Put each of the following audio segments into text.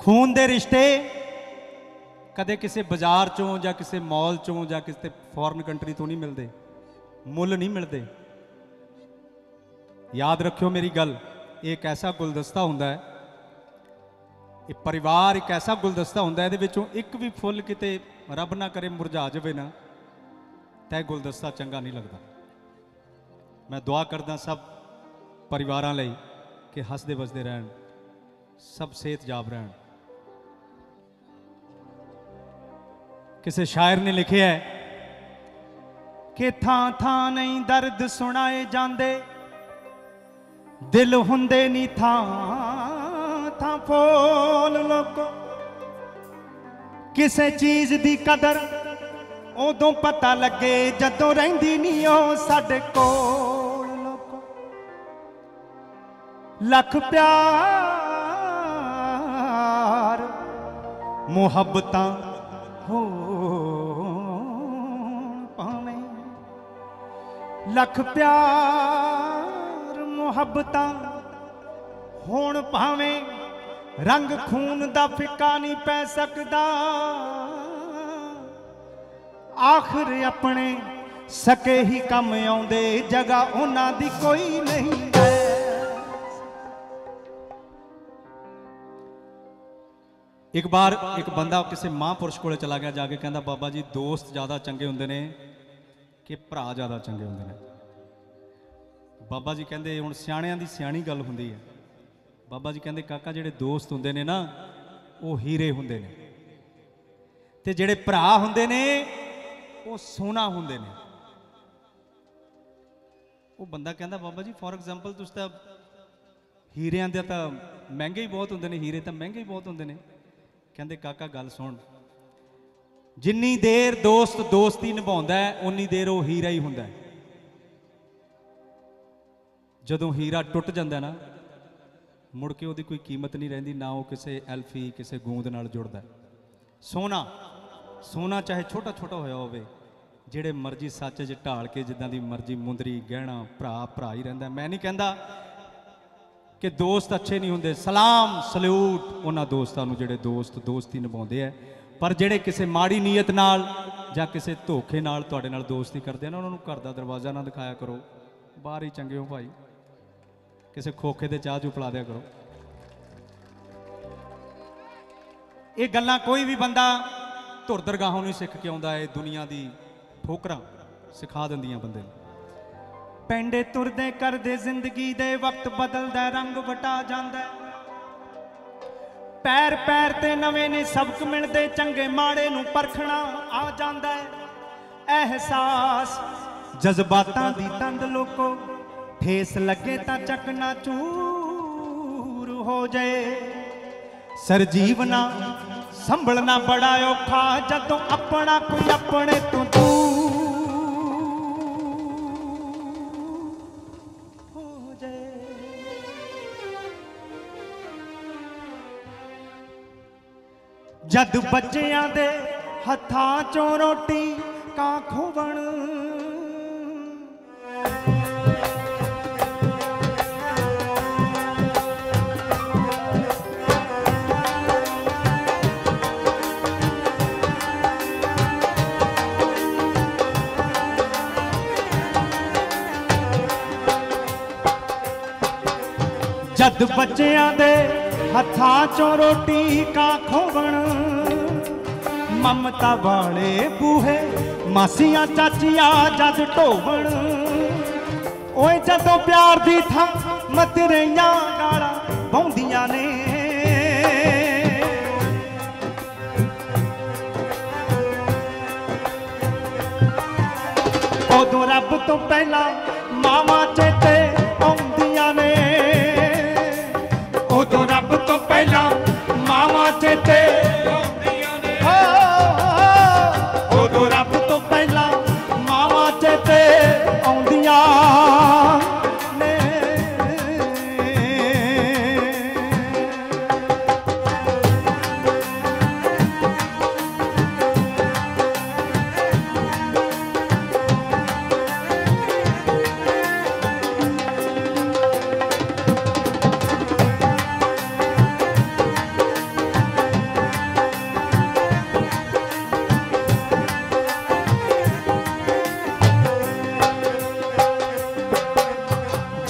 ਖੂਨ ਦੇ ਰਿਸ਼ਤੇ ਕਦੇ ਕਿਸੇ ਬਾਜ਼ਾਰ ਚੋਂ ਜਾਂ ਕਿਸੇ ਮਾਲ ਚੋਂ ਜਾਂ ਕਿਸੇ ਫੋਰਨ ਕੰਟਰੀ ਤੋਂ ਨਹੀਂ ਮਿਲਦੇ। ਮੁੱਲ ਨਹੀਂ ਮਿਲਦੇ। ਯਾਦ ਰੱਖਿਓ ਮੇਰੀ ਗੱਲ, ਇਹ ਇੱਕ ਐਸਾ ਗੁਲਦਸਤਾ ਹੁੰਦਾ ਹੈ। ਇਹ ਪਰਿਵਾਰ ਇੱਕ ਐਸਾ ਗੁਲਦਸਤਾ ਹੁੰਦਾ ਇਹਦੇ ਵਿੱਚੋਂ ਇੱਕ ਵੀ ਫੁੱਲ ਕਿਤੇ ਰੱਬ ਨਾ ਕਰੇ ਮੁਰਝਾ ਜਾਵੇ ਨਾ, ਤਾਂ ਇਹ ਗੁਲਦਸਤਾ ਚੰਗਾ ਨਹੀਂ ਲੱਗਦਾ। ਮੈਂ ਦੁਆ ਕਰਦਾ ਸਭ ਪਰਿਵਾਰਾਂ ਲਈ ਕਿ ਹੱਸਦੇ ਵਸਦੇ ਰਹਿਣ, ਸਭ ਸਿਹਤਯਾਬ ਰਹਿਣ। ਕਿਸੇ ਸ਼ਾਇਰ ਨੇ ਲਿਖਿਆ ਹੈ ਕਿ ਥਾਂ ਥਾਂ ਨਹੀਂ ਦਰਦ ਸੁਣਾਏ ਜਾਂਦੇ, ਦਿਲ ਹੁੰਦੇ ਨਹੀਂ ਥਾਂ ਥਾਂ ਫੋਲ ਲੋਕੋ। ਕਿਸੇ ਚੀਜ਼ ਦੀ ਕਦਰ ਉਦੋਂ ਪਤਾ ਲੱਗੇ ਜਦੋਂ ਰਹਿੰਦੀ ਨਹੀਂ ਉਹ ਸਾਡੇ ਕੋਲ ਲੋਕੋ। ਲੱਖ ਪਿਆਰ ਮੁਹੱਬਤਾਂ ਹੋ ਪਾਵੇਂ ਲੱਖ ਪਿਆਰ ਮੁਹੱਬਤਾਂ ਹੋਣ ਭਾਵੇਂ ਰੰਗ ਖੂਨ ਦਾ ਫਿੱਕਾ ਨਹੀਂ ਪੈ ਸਕਦਾ। ਆਖਰ ਆਪਣੇ ਸਕੇ ਹੀ ਕੰਮ ਆਉਂਦੇ ਜਗਾ ਉਹਨਾਂ ਦੀ ਕੋਈ ਨਹੀਂ। ਇੱਕ ਵਾਰ ਇੱਕ ਬੰਦਾ ਕਿਸੇ ਮਹਾਂਪੁਰਸ਼ ਕੋਲੇ ਚਲਾ ਗਿਆ, ਜਾ ਕੇ ਕਹਿੰਦਾ, ਬਾਬਾ ਜੀ, ਦੋਸਤ ਜ਼ਿਆਦਾ ਚੰਗੇ ਹੁੰਦੇ ਨੇ ਕਿ ਭਰਾ ਜ਼ਿਆਦਾ ਚੰਗੇ ਹੁੰਦੇ ਨੇ? ਬਾਬਾ ਜੀ ਕਹਿੰਦੇ, ਹੁਣ ਸਿਆਣਿਆਂ ਦੀ ਸਿਆਣੀ ਗੱਲ ਹੁੰਦੀ ਹੈ। ਬਾਬਾ ਜੀ ਕਹਿੰਦੇ, ਕਾਕਾ, ਜਿਹੜੇ ਦੋਸਤ ਹੁੰਦੇ ਨੇ ਨਾ, ਉਹ ਹੀਰੇ ਹੁੰਦੇ ਨੇ ਤੇ ਜਿਹੜੇ ਭਰਾ ਹੁੰਦੇ ਨੇ, ਉਹ ਸੋਨਾ ਹੁੰਦੇ ਨੇ। ਉਹ ਬੰਦਾ ਕਹਿੰਦਾ, ਬਾਬਾ ਜੀ ਫੋਰ ਐਗਜ਼ਾਮਪਲ ਤੁਸੀਂ ਤਾਂ ਹੀਰਿਆਂ ਦੇ ਤਾਂ ਮਹਿੰਗੇ ਹੀ ਬਹੁਤ ਹੁੰਦੇ ਨੇ, ਹੀਰੇ ਤਾਂ ਮਹਿੰਗੇ ਹੀ ਬਹੁਤ ਹੁੰਦੇ ਨੇ। ਕਹਿੰਦੇ, ਕਾਕਾ, ਗੱਲ ਸੁਣ। ਜਿੰਨੀ ਦੇਰ ਦੋਸਤ ਦੋਸਤੀ ਨਿਭਾਉਂਦਾ ਹੈ ਉਨੀ ਦੇਰ ਉਹ ਹੀਰਾ ਹੀ ਹੁੰਦਾ ਹੈ। ਜਦੋਂ ਹੀਰਾ ਟੁੱਟ ਜਾਂਦਾ ਨਾ, ਮੁੜ ਕੇ ਉਹਦੀ ਕੋਈ ਕੀਮਤ ਨਹੀਂ ਰਹਿੰਦੀ, ਨਾ ਉਹ ਕਿਸੇ ਐਲਫੀ, ਕਿਸੇ ਗੂੰਦ ਨਾਲ ਜੁੜਦਾ ਸੋਨਾ ਸੋਨਾ ਚਾਹੇ ਛੋਟਾ ਛੋਟਾ ਹੋਇਆ ਹੋਵੇ, ਜਿਹੜੇ ਮਰਜ਼ੀ ਸੱਚ 'ਚ ਢਾਲ ਕੇ, ਜਿੱਦਾਂ ਦੀ ਮਰਜ਼ੀ ਮੁੰਦਰੀ, ਗਹਿਣਾ, ਭਰਾ ਭਰਾ ਹੀ ਰਹਿੰਦਾ ਮੈਂ ਨਹੀਂ ਕਹਿੰਦਾ ਕਿ ਦੋਸਤ ਅੱਛੇ ਨਹੀਂ ਹੁੰਦੇ। ਸਲਾਮ, ਸਲੂਟ। ਉਹਨਾਂ ਦੋਸਤਾਂ ਨੂੰ ਜਿਹੜੇ ਦੋਸਤ, ਦੋਸਤੀ ਨਿਭਾਉਂਦੇ ਆ। ਪਰ ਜਿਹੜੇ ਕਿਸੇ ਮਾੜੀ ਨੀਅਤ ਨਾਲ ਜਾਂ ਕਿਸੇ ਧੋਖੇ ਨਾਲ ਤੁਹਾਡੇ ਨਾਲ ਦੋਸਤੀ ਕਰਦੇ ਆ ਨਾ, ਉਹਨਾਂ ਨੂੰ ਘਰ ਦਾ ਦਰਵਾਜ਼ਾ ਨਾ ਦਿਖਾਇਆ ਕਰੋ। ਬਾਹਰ ਹੀ ਚੰਗੇ ਹੋ ਭਾਈ। ਕਿਸੇ ਖੋਖੇ ਦੇ ਚਾਹ ਚੂ ਪਿਲਾ ਦਿਆ ਕਰੋ। ਇਹ ਗੱਲਾਂ ਕੋਈ ਵੀ ਬੰਦਾ ਧੁਰ ਦਰਗਾਹੋਂ ਨਹੀਂ ਸਿੱਖ ਕੇ ਆਉਂਦਾ, ਇਹ ਦੁਨੀਆ ਦੀ ਠੋਕਰਾਂ ਸਿਖਾ ਦਿੰਦੀਆਂ ਬੰਦੇ ਨੂੰ। ਪੈਂਡੇ ਤੁਰਦੇ ਕਰਦੇ ਜ਼ਿੰਦਗੀ ਦੇ ਵਕਤ ਬਦਲਦਾ ਰੰਗ ਵਟਾ ਜਾਂਦਾ। ਪੈਰ ਪੈਰ ਤੇ ਨਵੇਂ ਨੇ ਸਬਕ ਮਿਲਦੇ, ਚੰਗੇ ਮਾੜੇ ਨੂੰ ਪਰਖਣਾ ਆ ਜਾਂਦਾ ਹੈ। ਅਹਿਸਾਸ, ਜਜ਼ਬਾਤਾਂ ਦੀ ਤੰਦ ਲੋਕੋ, ਠੇਸ ਲੱਗੇ ਤਾਂ ਚੱਕਣਾ ਚੂਰ ਹੋ ਜਾਏ। ਸਰਜੀਵਨਾ ਸੰਭਲਣਾ ਬੜਾ ਔਖਾ, ਜਦੋਂ ਆਪਣਾ ਕੋਈ ਆਪਣੇ ਤੋਂ ਜਦ ਬੱਚਿਆਂ ਦੇ ਹੱਥਾਂ ਚੋਂ ਰੋਟੀ ਕਾਂ ਖੋਵਣ। ਜਦ ਬੱਚਿਆਂ ਦੇ ਹੱਥਾਂ ਚੋਂ ਰੋਟੀ ਕਾਂ ਖੋਵਣ। ਮਮਤਾ ਵਾਲੇ ਬੂਹੇ, ਮਾਸੀਆਂ, ਚਾਚੀਆਂ ਜਦ ਢੋਵਣ। ਓਏ ਜਦੋਂ ਪਿਆਰ ਦੀ ਥਾਂ ਮਤਰੇਆਂ ਗਾਲਾਂ ਪਾਉਂਦੀਆਂ ਨੇ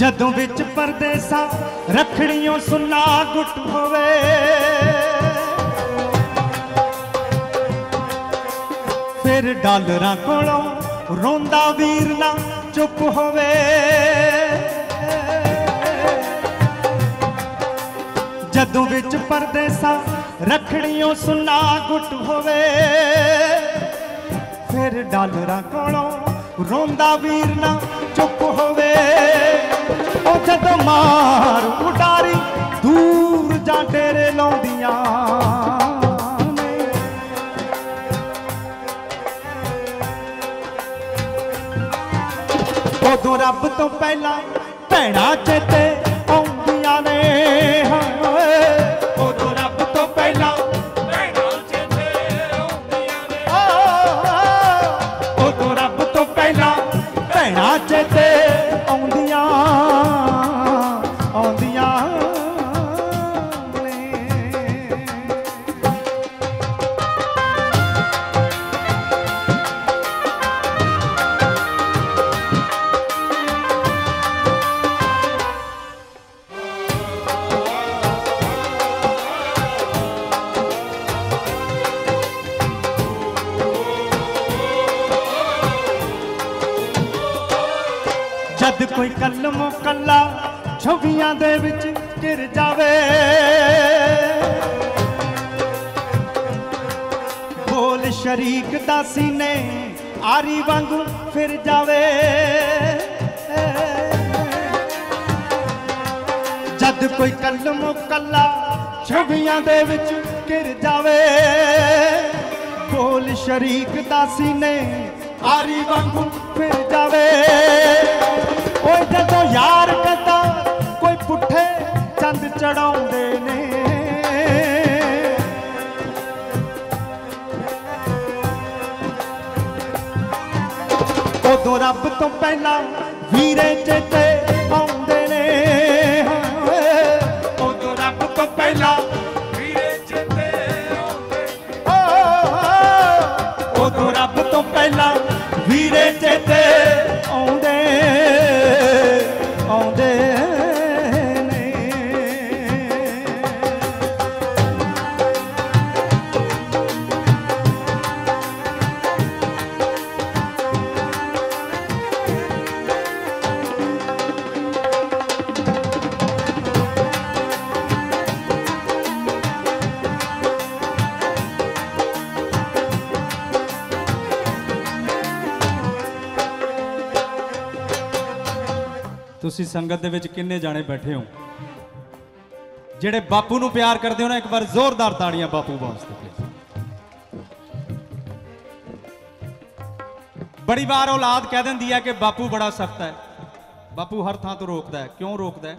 ਜਦੋਂ ਵਿੱਚ ਪਰਦੇਸਾ ਰਖੜੀਆਂ ਸੁਨਾ ਗੁੱਟ ਹੋਵੇ। ਫਿਰ ਡਾਲਰਾਂ ਕੋਲੋਂ ਰੋਂਦਾ ਵੀਰ ਨਾ ਚੁੱਪ ਹੋਵੇ। ਜਦੋਂ ਵਿੱਚ ਪਰਦੇਸਾ ਰਖੜੀਆਂ ਸੁਨਾ ਗੁੱਟ ਹੋਵੇ। ਫਿਰ ਡਾਲਰਾਂ ਕੋਲੋਂ ਰੋਂਦਾ ਵੀਰ ਨਾ ਚੁੱਪ ਹੋਵੇ। ਜਦੋਂ ਮਾਰ ਉਡਾਰੀ ਦੂਰ ਜਾਂ ਡੇਰੇ ਲਾਉਂਦੀਆਂ ਉਦੋਂ ਰੱਬ ਤੋਂ ਪਹਿਲਾਂ ਭੈਣਾ ਚੇਤੇ ਆਉਂਦੀਆਂ ਨੇ। ਹਾਏ ਜਦ ਕੋਈ ਕਲਮ ਕੱਲਾ ਛਵੀਆਂ ਦੇ ਵਿੱਚ ਘਿਰ ਜਾਵੇ। ਬੋਲ ਸ਼ਰੀਕ ਦਾ ਸੀਨੇ ਆਰੀ ਵਾਂਗੂ ਫਿਰ ਜਾਵੇ। ਜਦ ਕੋਈ ਕਲਮ ਕੱਲਾ ਛਵੀਆਂ ਦੇ ਵਿੱਚ ਘਿਰ ਜਾਵੇ। ਬੋਲ ਸ਼ਰੀਕ ਦਾ ਸੀਨੇ ਆਰੀ ਵਾਂਗੂ ਫਿਰ ਜਾਵੇ। ਓਏ ਜਦੋਂ ਯਾਰ ਕਹਤਾ ਕੋਈ ਪੁੱਠੇ ਚੰਦ ਚੜਾਉਂਦੇ ਨੇ। ਉਦੋਂ ਰੱਬ ਤੋਂ ਪਹਿਲਾਂ ਵੀਰੇ ਚੇਤੇ ਆਉਂਦੇ ਤੁਸੀਂ ਸੰਗਤ ਦੇ ਵਿੱਚ ਕਿੰਨੇ ਜਾਣੇ ਬੈਠੇ ਹੋ? ਜਿਹੜੇ ਬਾਪੂ ਨੂੰ ਪਿਆਰ ਕਰਦੇ ਹੋ ਨਾ, ਇੱਕ ਵਾਰ ਜ਼ੋਰਦਾਰ ਤਾੜੀਆਂ ਬਾਪੂ ਵਾਸਤੇ please। ਬੜੀ ਵਾਰ ਔਲਾਦ ਕਹਿ ਦਿੰਦੀ ਹੈ ਕਿ ਬਾਪੂ ਬੜਾ ਸਖਤ ਹੈ। ਬਾਪੂ ਹਰ ਥਾਂ ਤੋਂ ਰੋਕਦਾ ਹੈ। ਕਿਉਂ ਰੋਕਦਾ ਹੈ?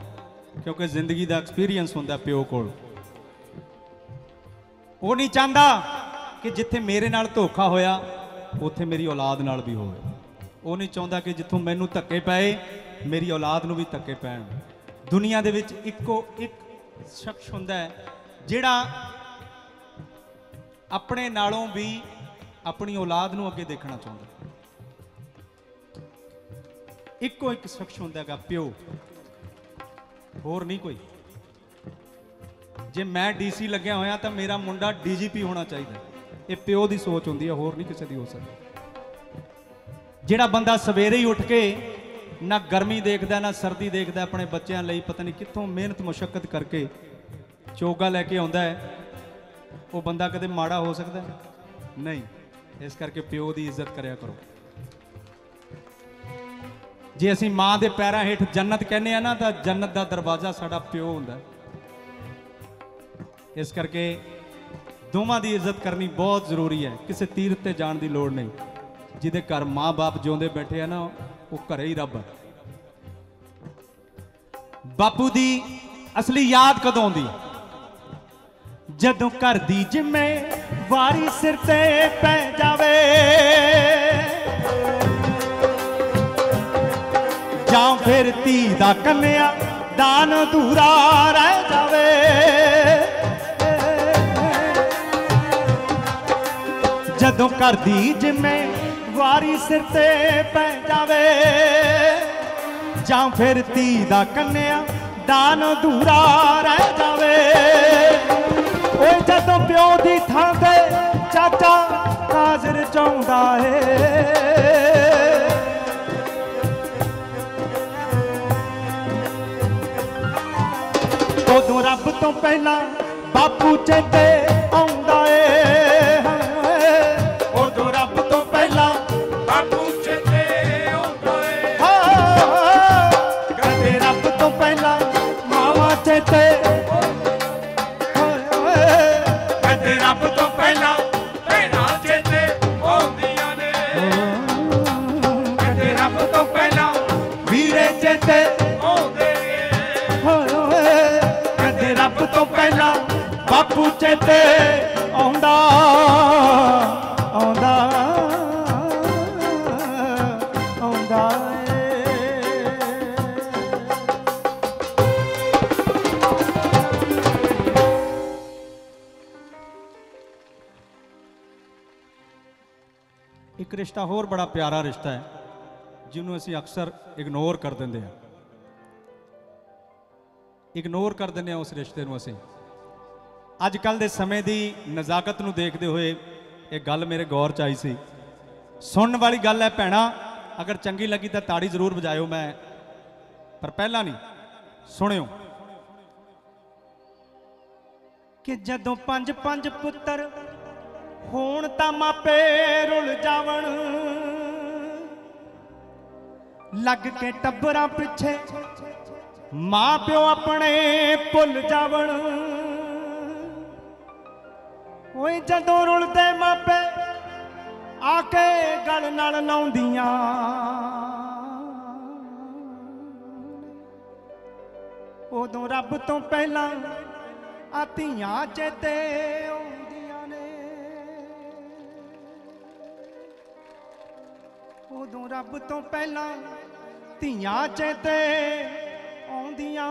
ਕਿਉਂਕਿ ਜ਼ਿੰਦਗੀ ਦਾ ਐਕਸਪੀਰੀਅੰਸ ਹੁੰਦਾ ਪਿਓ ਕੋਲ। ਉਹ ਨਹੀਂ ਚਾਹੁੰਦਾ ਕਿ ਜਿੱਥੇ ਮੇਰੇ ਨਾਲ ਧੋਖਾ ਹੋਇਆ, ਉੱਥੇ ਮੇਰੀ ਔਲਾਦ ਨਾਲ ਵੀ ਹੋਵੇ। ਉਹ ਨਹੀਂ ਚਾਹੁੰਦਾ ਕਿ ਜਿੱਥੋਂ ਮੈਨੂੰ ਧੱਕੇ ਪਏ ਮੇਰੀ ਔਲਾਦ ਨੂੰ ਵੀ ਧੱਕੇ ਪੈਣ। ਦੁਨੀਆ ਦੇ ਵਿੱਚ ਇੱਕੋ ਇੱਕ ਸ਼ਖਸ ਹੁੰਦਾ ਹੈ, ਜਿਹੜਾ ਆਪਣੇ ਨਾਲੋਂ ਵੀ ਆਪਣੀ ਔਲਾਦ ਨੂੰ ਅੱਗੇ ਦੇਖਣਾ ਚਾਹੁੰਦਾ ਇੱਕੋ ਇੱਕ ਸ਼ਖਸ ਹੁੰਦਾ ਹੈਗਾ, ਪਿਓ। ਹੋਰ ਨਹੀਂ ਕੋਈ। ਜੇ ਮੈਂ ਡੀਸੀ ਲੱਗਿਆ ਹੋਇਆ ਤਾਂ ਮੇਰਾ ਮੁੰਡਾ ਡੀਜੀਪੀ ਹੋਣਾ ਚਾਹੀਦਾ ਇਹ ਪਿਓ ਦੀ ਸੋਚ ਹੁੰਦੀ ਹੈ, ਹੋਰ ਨਹੀਂ ਕਿਸੇ ਦੀ ਹੋ ਸਕਦੀ। ਜਿਹੜਾ ਬੰਦਾ ਸਵੇਰੇ ਹੀ ਉੱਠ ਕੇ ਨਾ ਗਰਮੀ ਦੇਖਦਾ, ਨਾ ਸਰਦੀ ਦੇਖਦਾ ਆਪਣੇ ਬੱਚਿਆਂ ਲਈ, ਪਤਾ ਨਹੀਂ ਕਿੱਥੋਂ ਮਿਹਨਤ ਮੁਸ਼ਕਲ ਕਰਕੇ ਚੋਗਾ ਲੈ ਕੇ ਆਉਂਦਾ ਹੈ। ਉਹ ਬੰਦਾ ਕਦੇ ਮਾੜਾ ਹੋ ਸਕਦਾ ਨਹੀਂ। ਇਸ ਕਰਕੇ ਪਿਓ ਦੀ ਇੱਜ਼ਤ ਕਰਿਆ ਕਰੋ। ਜੇ ਅਸੀਂ ਮਾਂ ਦੇ ਪੈਰਾਂ ਹੇਠ ਜੰਨਤ ਕਹਿੰਦੇ ਆ ਨਾ, ਤਾਂ ਜੰਨਤ ਦਾ ਦਰਵਾਜ਼ਾ ਸਾਡਾ ਪਿਓ ਹੁੰਦਾ ਇਸ ਕਰਕੇ ਦੋਵਾਂ ਦੀ ਇੱਜ਼ਤ ਕਰਨੀ ਬਹੁਤ ਜ਼ਰੂਰੀ ਹੈ। ਕਿਸੇ ਤੀਰਥ ਤੇ ਜਾਣ ਦੀ ਲੋੜ ਨਹੀਂ। ਜਿਹਦੇ ਘਰ ਮਾਂ-ਬਾਪ ਜਿਉਂਦੇ ਬੈਠੇ ਆ ਨਾ ਉਹ ਘਰੇ ਹੀ ਰੱਬ ਹੈ ਬਾਪੂ ਦੀ ਅਸਲੀ ਯਾਦ ਕਦੋਂ ਆਉਂਦੀ ਜਦੋਂ ਘਰ ਦੀ ਜਿੰਮੇ ਵਾਰੀ ਸਿਰ ਤੇ ਪੈ ਜਾਵੇ। ਜਾਂ ਫਿਰ ਧੀ ਦਾ ਕੰਨਿਆ ਦਾਨ ਅਧੂਰਾ ਰਹਿ ਜਾਵੇ। ਜਦੋਂ ਘਰ ਦੀ ਜਿੰਮੇ ਵਾਰੀ ਸਿਰ ਤੇ ਪੈ ਜਾਵੇ, ਜਾਂ ਫਿਰ ਧੀ ਦਾ ਕੰਨਿਆ ਦਾਨ ਦੂਰਾ ਰਹਿ ਜਾਵੇ। ਓਏ ਜਦੋਂ ਪਿਓ ਦੀ ਥਾਂ ਤੇ ਚਾਚਾ ਹਾਜ਼ਰ ਚਾਹੁੰਦਾ ਏ, ਉਦੋਂ ਰੱਬ ਤੋਂ ਪਹਿਲਾਂ ਬਾਪੂ ਚੇਤੇ ਆਉਂਦਾ ਰਿਸ਼ਤਾ ਹੋਰ ਬੜਾ ਪਿਆਰਾ ਰਿਸ਼ਤਾ ਹੈ, ਜਿਹਨੂੰ ਅਸੀਂ ਅਕਸਰ ਇਗਨੋਰ ਕਰ ਦਿੰਦੇ ਹਾਂ। ਇਗਨੋਰ ਕਰ ਦਿੰਦੇ ਹਾਂ ਉਸ ਰਿਸ਼ਤੇ ਨੂੰ ਅਸੀਂ। ਅੱਜ ਕੱਲ ਦੇ ਸਮੇਂ ਦੀ ਨਜ਼ਾਕਤ ਨੂੰ ਦੇਖਦੇ ਹੋਏ ਇਹ ਗੱਲ ਮੇਰੇ ਗੌਰ ਚ ਆਈ ਸੀ। ਸੁਣਨ ਵਾਲੀ ਗੱਲ ਹੈ, ਭੈਣਾ, ਅਗਰ ਚੰਗੀ ਲੱਗੀ ਤਾਂ ਤਾੜੀ ਜ਼ਰੂਰ ਵਜਾਇਓ ਮੈਂ, ਪਰ ਪਹਿਲਾਂ ਨਹੀਂ, ਸੁਣਿਓ। ਕਿ ਜਦੋਂ ਪੰਜ ਪੰਜ ਪੁੱਤਰ ਹੁਣ ਤਾਂ ਮਾਪੇ ਰੁਲ ਜਾਵਣ। ਲੱਗ ਕੇ ਟੱਬਰਾਂ ਪਿੱਛੇ ਮਾਂ ਪਿਓ ਆਪਣੇ ਭੁੱਲ ਜਾਵਣ। ਓਏ ਜਦੋਂ ਰੁਲਦੇ ਮਾਪੇ ਆ ਕੇ ਗਲ ਨਾਲ ਲਾਉਂਦੀਆਂ ਉਦੋਂ ਰੱਬ ਤੋਂ ਪਹਿਲਾਂ ਆ ਧੀਆਂ ਚੇਤੇ ਉਦੋਂ ਰੱਬ ਤੋਂ ਪਹਿਲਾਂ ਧੀਆਂ ਚੇਤੇ ਆਉਂਦੀਆਂ।